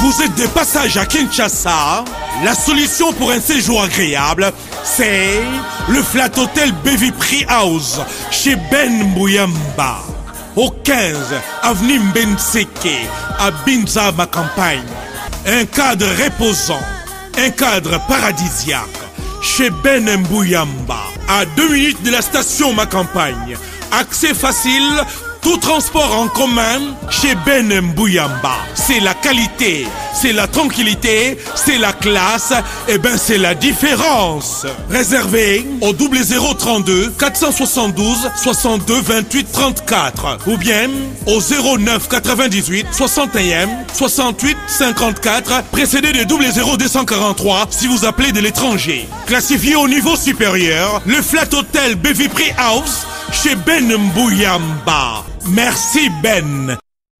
Vous êtes de passage à Kinshasa La solution pour un séjour agréable, c'est le Flat Hotel Bevy House chez Ben Mouyamba. Au 15 avenue Mbenseke à Binza, ma campagne. Un cadre reposant, un cadre paradisiaque chez Ben Mbouyamba. À deux minutes de la station Ma Campagne. Accès facile, tout transport en commun chez Ben Mbouyamba. C'est la qualité, c'est la tranquillité, c'est la classe, et ben c'est la différence. Réservé au 0032 472 62 28 34 ou bien au 09 98 61 68 54 précédé de 00243 si vous appelez de l'étranger. Classifié au niveau supérieur, le Flat Hotel Bevy House chez Ben Mbouyamba. Merci Ben.